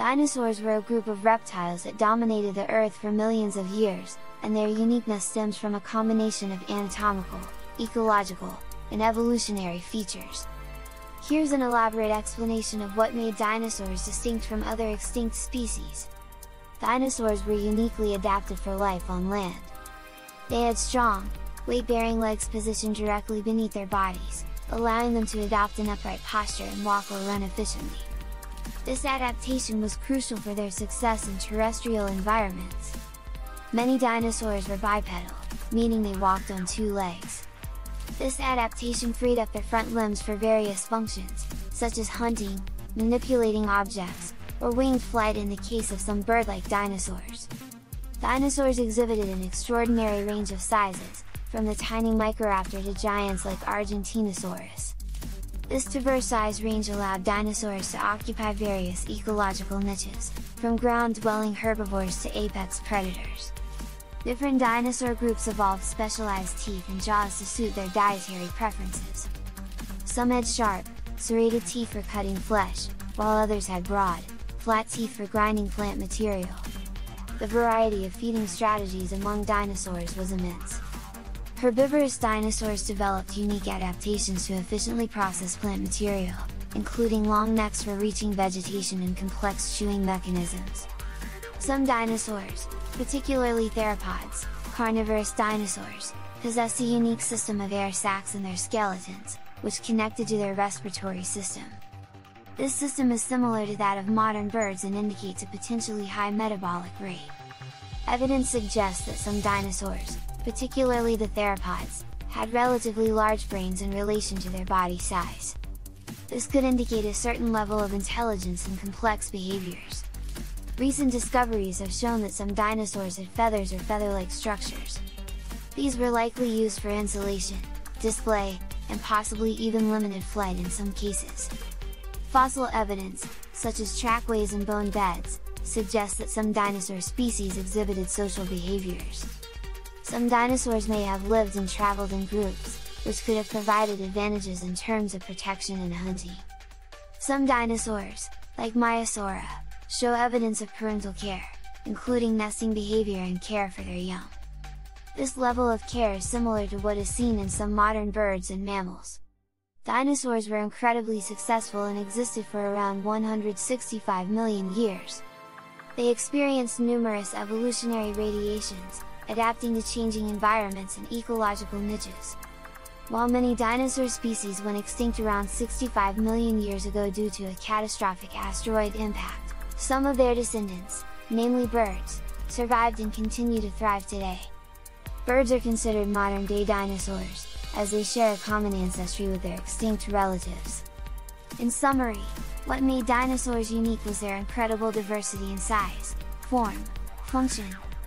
Dinosaurs were a group of reptiles that dominated the Earth for millions of years, and their uniqueness stems from a combination of anatomical, ecological, and evolutionary features. Here's an elaborate explanation of what made dinosaurs distinct from other extinct species. Dinosaurs were uniquely adapted for life on land. They had strong, weight-bearing legs positioned directly beneath their bodies, allowing them to adopt an upright posture and walk or run efficiently. This adaptation was crucial for their success in terrestrial environments. Many dinosaurs were bipedal, meaning they walked on two legs. This adaptation freed up their front limbs for various functions, such as hunting, manipulating objects, or winged flight in the case of some bird-like dinosaurs. Dinosaurs exhibited an extraordinary range of sizes, from the tiny Microraptor to giants like Argentinosaurus. This diverse size range allowed dinosaurs to occupy various ecological niches, from ground-dwelling herbivores to apex predators. Different dinosaur groups evolved specialized teeth and jaws to suit their dietary preferences. Some had sharp, serrated teeth for cutting flesh, while others had broad, flat teeth for grinding plant material. The variety of feeding strategies among dinosaurs was immense. Herbivorous dinosaurs developed unique adaptations to efficiently process plant material, including long necks for reaching vegetation and complex chewing mechanisms. Some dinosaurs, particularly theropods, carnivorous dinosaurs, possessed a unique system of air sacs in their skeletons, which connected to their respiratory system. This system is similar to that of modern birds and indicates a potentially high metabolic rate. Evidence suggests that some dinosaurs, particularly the theropods, had relatively large brains in relation to their body size. This could indicate a certain level of intelligence and complex behaviors. Recent discoveries have shown that some dinosaurs had feathers or feather-like structures. These were likely used for insulation, display, and possibly even limited flight in some cases. Fossil evidence, such as trackways and bone beds, suggests that some dinosaur species exhibited social behaviors. Some dinosaurs may have lived and traveled in groups, which could have provided advantages in terms of protection and hunting. Some dinosaurs, like Maiasaura, show evidence of parental care, including nesting behavior and care for their young. This level of care is similar to what is seen in some modern birds and mammals. Dinosaurs were incredibly successful and existed for around 165 million years. They experienced numerous evolutionary radiations, adapting to changing environments and ecological niches. While many dinosaur species went extinct around 65 million years ago due to a catastrophic asteroid impact, some of their descendants, namely birds, survived and continue to thrive today. Birds are considered modern-day dinosaurs, as they share a common ancestry with their extinct relatives. In summary, what made dinosaurs unique was their incredible diversity in size, form, function,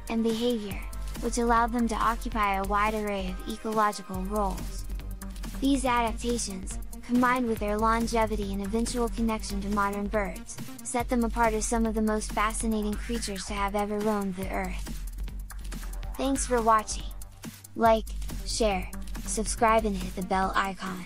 and behavior, which allowed them to occupy a wide array of ecological roles. These adaptations, combined with their longevity and eventual connection to modern birds, set them apart as some of the most fascinating creatures to have ever roamed the earth. Thanks for watching! Like, share, subscribe and hit the bell icon.